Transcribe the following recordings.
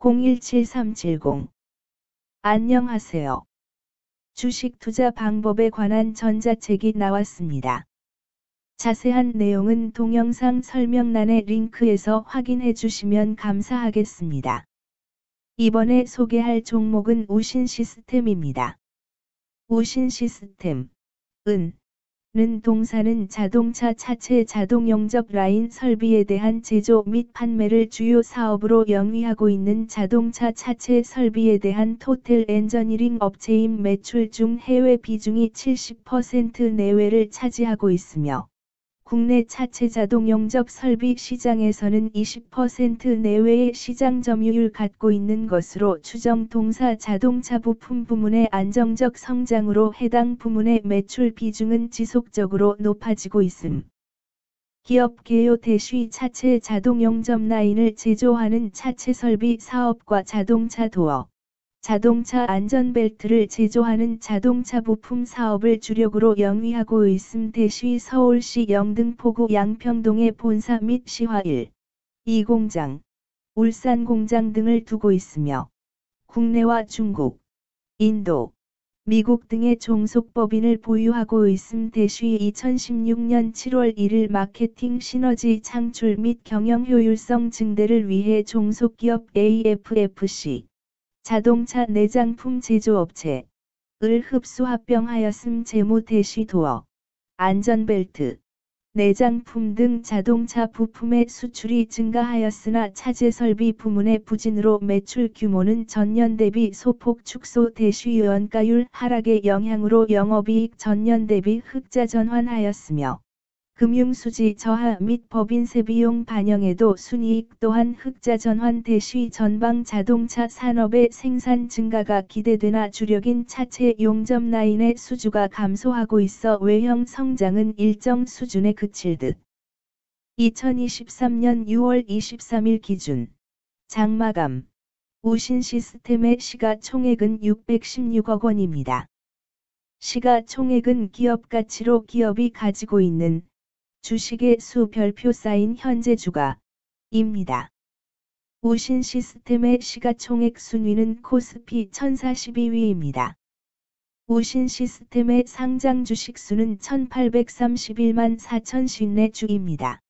017370 안녕하세요. 주식 투자 방법에 관한 전자책이 나왔습니다. 자세한 내용은 동영상 설명란의 링크에서 확인해 주시면 감사하겠습니다. 이번에 소개할 종목은 우신 시스템입니다. 우신 시스템, 은, 는 동사는 자동차 차체 자동 용접 라인 설비에 대한 제조 및 판매를 주요 사업으로 영위하고 있는 자동차 차체 설비에 대한 토털 엔지니어링 업체인 매출 중 해외 비중이 70% 내외를 차지하고 있으며 국내 차체 자동 용접 설비 시장에서는 20% 내외의 시장 점유율 갖고 있는 것으로 추정 동사 자동차 부품 부문의 안정적 성장으로 해당 부문의 매출 비중은 지속적으로 높아지고 있음. 기업 개요 대쉬 차체 자동 용접 라인을 제조하는 차체 설비 사업과 자동차 도어, 자동차 안전벨트를 제조하는 자동차 부품 사업을 주력으로 영위하고 있음 대시 서울시 영등포구 양평동의 본사 및 시화 1, 2공장, 울산 공장 등을 두고 있으며 국내와 중국, 인도, 미국 등의 종속법인을 보유하고 있음 대쉬 2016년 7월 1일 마케팅 시너지 창출 및 경영 효율성 증대를 위해 종속기업 AFFC 자동차 내장품 제조업체 을 흡수 합병하였음 재무 대시 도어, 안전벨트, 내장품 등 자동차 부품의 수출이 증가하였으나 차제 설비 부문의 부진으로 매출 규모는 전년 대비 소폭 축소 대시 원가율 하락의 영향으로 영업이익 전년 대비 흑자 전환하였으며 금융수지 저하 및 법인세 비용 반영에도 순이익 또한 흑자 전환 대시 전방 자동차 산업의 생산 증가가 기대되나 주력인 차체 용접 라인의 수주가 감소하고 있어 외형 성장은 일정 수준에 그칠 듯. 2023년 6월 23일 기준 장마감 우신 시스템의 시가총액은 616억 원입니다. 시가총액은 기업 가치로 기업이 가지고 있는 주식의 수 별표 쌓인 현재 주가입니다. 우신 시스템의 시가총액 순위는 코스피 1042위입니다. 우신 시스템의 상장 주식 수는 1831만 4054 주입니다.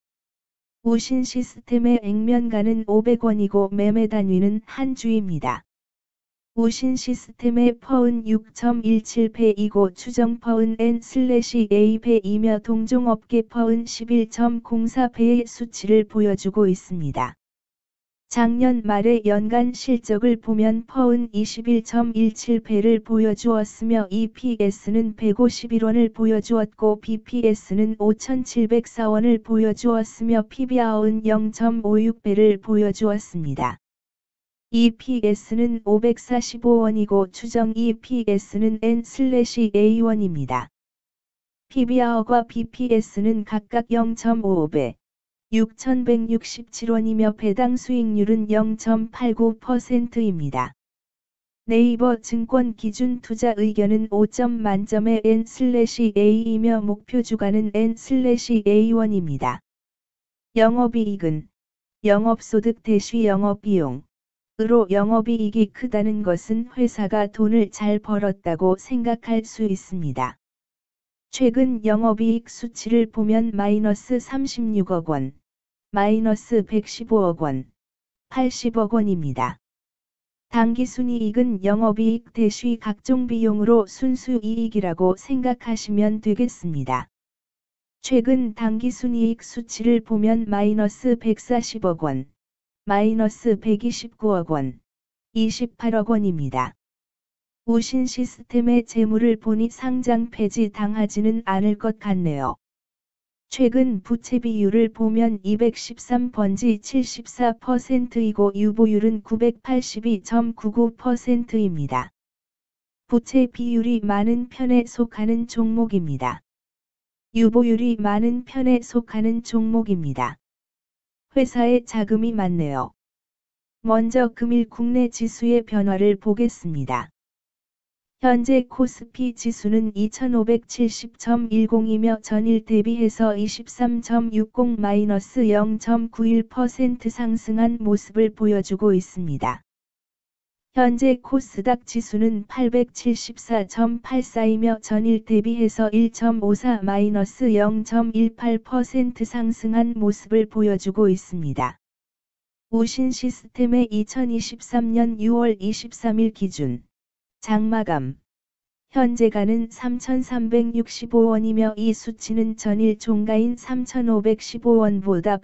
우신 시스템의 액면가는 500원이고 매매 단위는 한 주입니다. 우신 시스템의 퍼은 6.17배이고 추정 퍼은 N/A배이며 동종업계 퍼은 11.04배의 수치를 보여주고 있습니다. 작년 말의 연간 실적을 보면 퍼은 21.17배를 보여주었으며 EPS는 151원을 보여주었고 BPS는 5,704원을 보여주었으며 PBR은 0.56배를 보여주었습니다. EPS는 545원이고 추정 EPS는 N/A1입니다. PBR과 BPS는 각각 0.55배, 6,167원이며 배당 수익률은 0.89%입니다. 네이버 증권 기준 투자 의견은 5점 만점의 N/A이며 목표 주가는 N/A1입니다. 영업이익은 영업소득 대시 영업비용 으로 영업이익이 크다는 것은 회사가 돈을 잘 벌었다고 생각할 수 있습니다. 최근 영업이익 수치를 보면 마이너스 36억 원, 마이너스 115억 원, 80억 원입니다. 당기순이익은 영업이익 대시 각종 비용으로 순수이익이라고 생각하시면 되겠습니다. 최근 당기순이익 수치를 보면 마이너스 140억 원, 마이너스 129억 원, 28억 원입니다. 우신 시스템의 재물을 보니 상장 폐지 당하지는 않을 것 같네요. 최근 부채 비율을 보면 213번지 74%이고 유보율은 982.99%입니다. 부채 비율이 많은 편에 속하는 종목입니다. 유보율이 많은 편에 속하는 종목입니다. 회사에 자금이 많네요. 먼저 금일 국내 지수의 변화를 보겠습니다. 현재 코스피 지수는 2570.10이며 전일 대비해서 23.60-0.91% 상승한 모습을 보여주고 있습니다. 현재 코스닥 지수는 874.84이며 전일 대비해서 1.54-0.18% 상승한 모습을 보여주고 있습니다. 우신 시스템의 2023년 6월 23일 기준 장마감 현재가는 3,365원이며 이 수치는 전일 종가인 3,515원보다